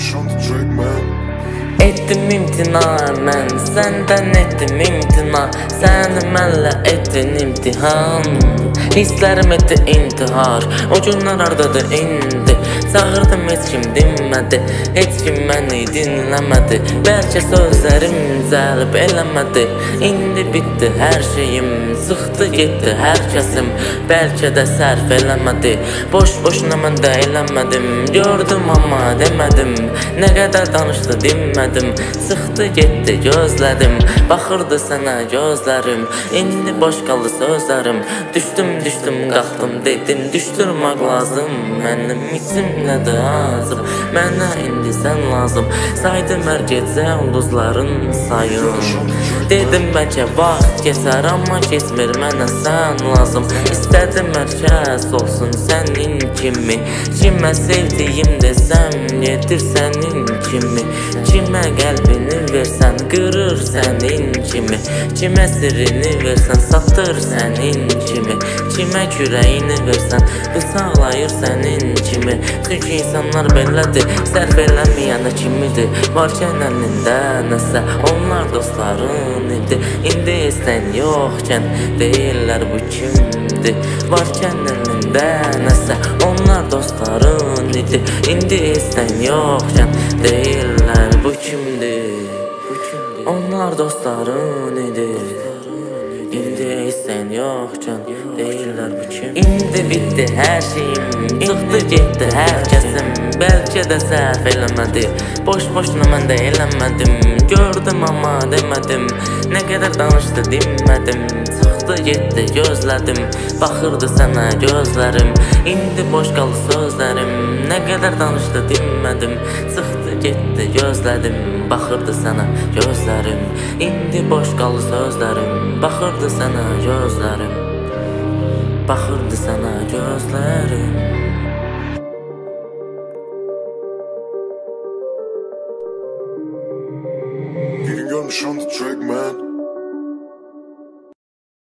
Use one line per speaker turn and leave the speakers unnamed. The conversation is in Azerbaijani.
Drake man.
Etdim imtina mən səndən etdim imtina Səni mənlə etdin imtihan Hisslərim etdi intihar O günlər hardadır indi Çağırdım heç kim dinmədi Heç kim məni dinləmədi Bəlkə sözlərim cəlb eləmədi İndi bitdi hər şeyim Çıxdı getdi hər kəsim Bəlkə də sərf eləmədi Boş-boşuna mən də eləmədim Gördüm amma demədim Nə qədər danışdı dinmədim Çıxdı getdi gözlədim Baxırdı sənə gözlərim İndi boş qaldı sözlərim Düşdüm düşdüm qalxdım dedim Düşdürmək lazım mənim içimlədir azım Mənə indi sən lazım. Saydım hər gecə ulduzların sayın Dedim bəlkə vaxt keçər amma keçmir. Mənə sən lazım. İstədim hər kəs olsun sənin kimi. Kimə sevdiyim desəm yedir sənin kimi. Kimə qəlbini versən qırır sənin kimi. Kimə sirrini versən satır sənin kimi Kimə kürəyini versən bıçaqlayır sənin kimi Çünki insanlar belədir sərf eləməyənə kimidir. Varkən əlində nəsə onlar dostların idi. İndi sən yoxkən deyirlər bu kimdir? Varkən əlində nəsə onlar dostların idi. İndi sən yoxkən deyirlər bu kimdir? Onlar dostların idi sən yoxkən deyirlər bu kim? İndi bitdi hər şeyim Çıxdı getdi hər kəsim. Bəlkə də səhv eləmədi Boş-boşuna mən də eləmədim. Gördüm amma demədim Nə qədər danışdı dinmədim. Çıxdı getdi gözlədim Baxırdı sənə gözlərim. İndi boş qaldı sözlərim Nə qədər danışdı dinmədim. Çıxdı getdi gözlədim Baxırdı sənə gözlərim. İndi boş qaldı sözlərim. Baxırdı sənə gözlərim. Baxırdı sənə gözlərim.
Go on the Drake man.